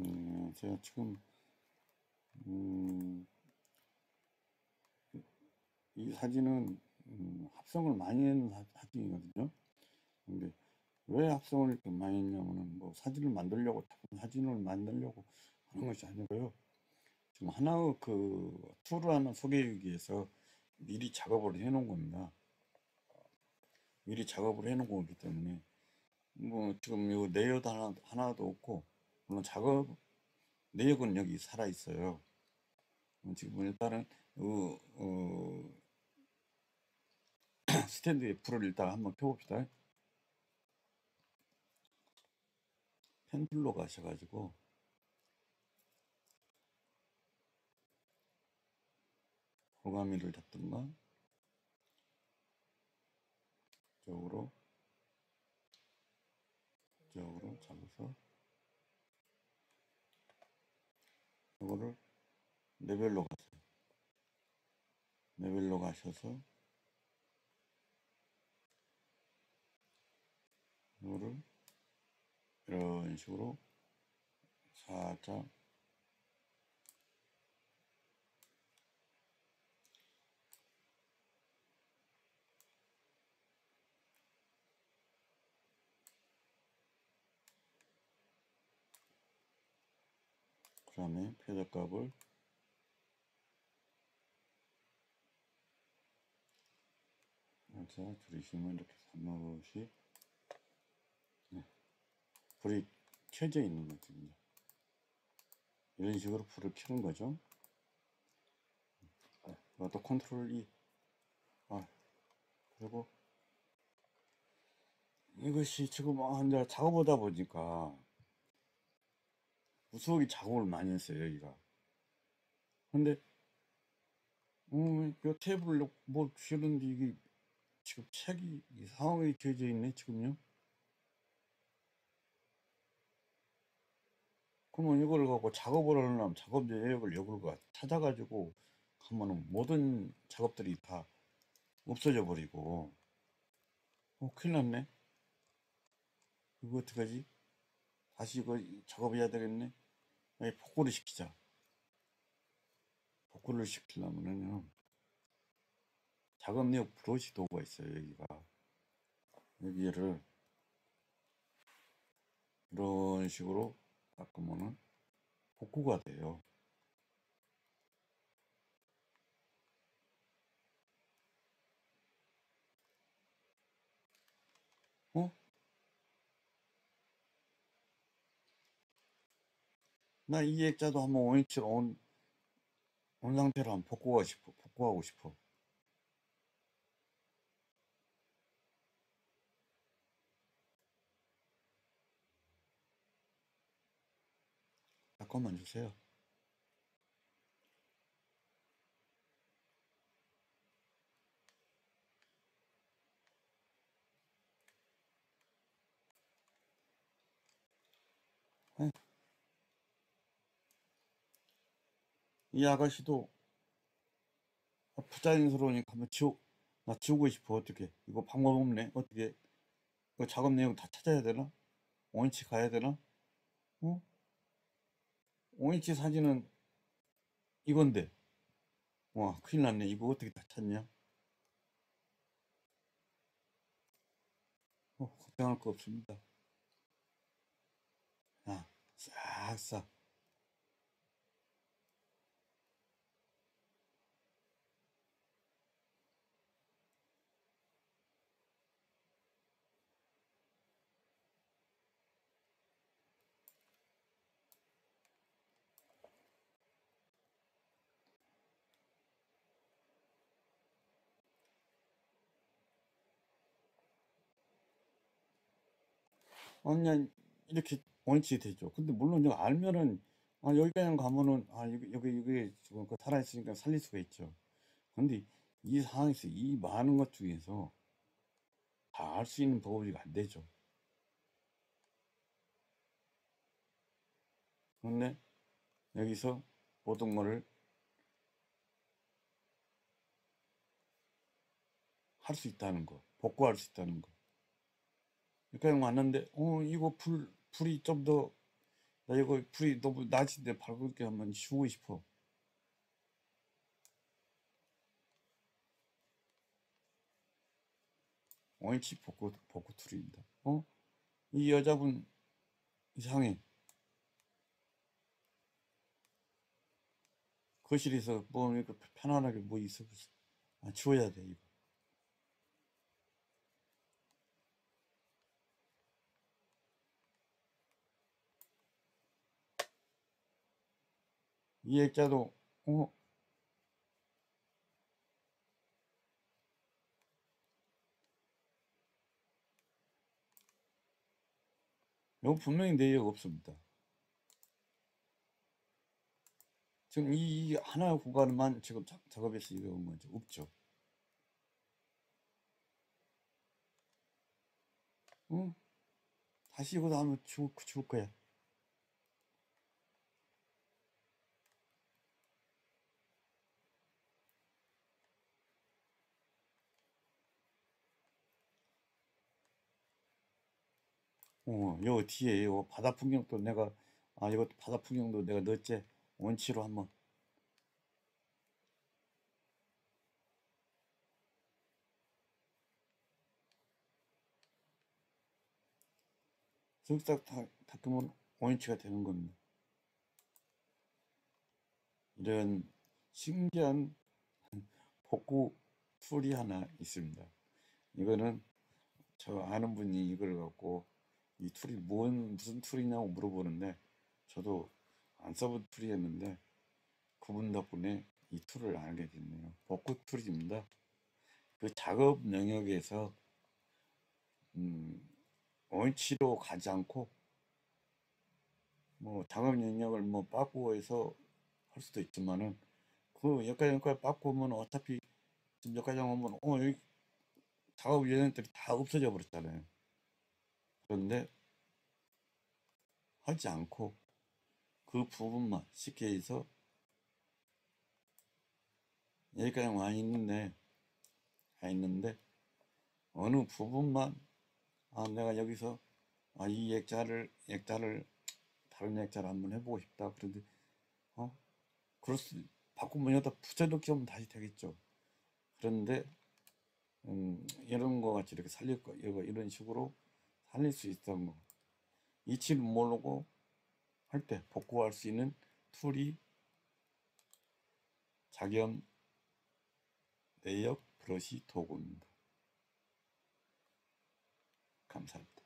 음, 제가 지금 음, 이 사진은 음, 합성을 많이 사- 사진이거든요. 근데 왜 합성을 이렇게 많이 했냐면은 뭐 사진을 만들려고 사진을 만들려고 하는 것이 아니고요. 지금 하나의 그 툴을 하나 소개하기 위해서 미리 작업을 해놓은 겁니다. 미리 작업을 해놓은 거기 때문에 뭐 지금 요 내역도 하나 하나도 없고 물론 작업 내역은 여기 살아 있어요. 지금 일단은 어, 어, 스탠드에 불을 일단 한번 켜봅시다. 펜툴로 가셔가지고 호가미를 잡든가 이쪽으로 잡아서 이거를 레벨로 가세요. 레벨로 가셔서 이거를 이런 식으로 살짝 그 다음에 표적값을 자 줄이시면 이렇게 3마우시 네. 불이 켜져 있는 거죠 이제. 이런 식으로 불을 켜는 거죠 네. 이것도 컨트롤 E 아, 그리고 이것이 지금 아, 이제 작업하다 보니까 무수하게 작업을 많이 했어요 여기가. 근데 음, 이 테이블을 뭐 지는데 이게 지금 책이 이상하게 되어져 있네 지금요? 그러면 이걸 갖고 작업을 하려면 작업 내역을 여기를 가 찾아가지고 하면은 모든 작업들이 다 없어져 버리고. 어 큰일 났네. 이거 어떡하지 다시 이거 작업해야 되겠네. 복구를 시키자. 복구를 시키려면은요 작업 내역 브러시 도구가 있어요 여기가. 여기를 이런 식으로 닦으면은 복구가 돼요 어? 나 이 액자도 한번 원위치로 온, 온 상태로 한번 복구하고 싶어 복구하고 싶어. 잠깐만 주세요. 에, 이 아가씨도 부자연스러우니까 한번 지우 나 지우고 싶어. 어떻게? 이거 방법 없네. 어떻게? 이거 작업 내용 다 찾아야 되나? 원위치 가야 되나? 어? 원위치 사진은 이건데. 와 큰일 났네. 이거 어떻게 다 찾냐? 어, 걱정할 거 없습니다. 자 싹싹 그냥 이렇게 원위치 되죠. 근데 물론 이거 알면은 아 여기까지 가면은 아 여기 여기 여기 지금 그 살아 있으니까 살릴 수가 있죠. 근데 이 상황에서 이 많은 것 중에서 다 알 수 있는 방법이 안 되죠. 근데 여기서 모든 거를 할 수 있다는 거 복구할 수 있다는 거 여기까지 왔는데 어 이거 불 불이 좀 더 나 이거 불이 너무 낮은데 밝게 한번 쉬고 싶어. 원치 복구 복구 툴입니다. 어? 이 여자분 이상해. 거실에서 뭐 이렇게 편안하게 뭐 있어. 아, 치워야 돼 이거. 이 액자도 어 이거 분명히 내역 없습니다. 지금 이, 이 하나 구간만 지금 작, 작업해서 이거 온 거죠. 없죠. 응? 다시 이거 하면 죽을 거야. 어, 요 뒤에 요 바다 풍경도 내가 아 이거 바다 풍경도 내가 넣었지 원치로 한번 쓱싹 다 닦으면 원치가 되는 겁니다. 이런 신기한 복구 툴이 하나 있습니다. 이거는 저 아는 분이 이걸 갖고 이 tool이 뭔 무슨 tool이냐고 물어보는데 저도 안 써본 tool이었는데 그분 덕분에 이 tool을 알게 됐네요. 복구 tool입니다. 그 작업 영역에서 음, 원치로 가지 않고 뭐 작업 영역을 뭐 바꾸어서 할 수도 있지만은 그 여기까지 여기까지 바꾸면 어차피 지금 여기까지 오면 어 여기 작업 영역들이 다 없어져 버렸잖아요. 그런데 하지 않고 그 부분만 쉽게 해서 여기까지 와 있는데 와 있는데 어느 부분만 아 내가 여기서 아 이 액자를 액자를 다른 액자를 한번 해보고 싶다 그런데 어? 그럴 수 바꾸면 여기다 붙여넣기 하면 다시 되겠죠. 그런데 음 이런 거 같이 이렇게 살릴 거 이런 식으로 살릴 수 있던 거 이치를 모르고 할 때 복구할 수 있는 툴이 작염 내역 브러시 도구입니다. 감사합니다.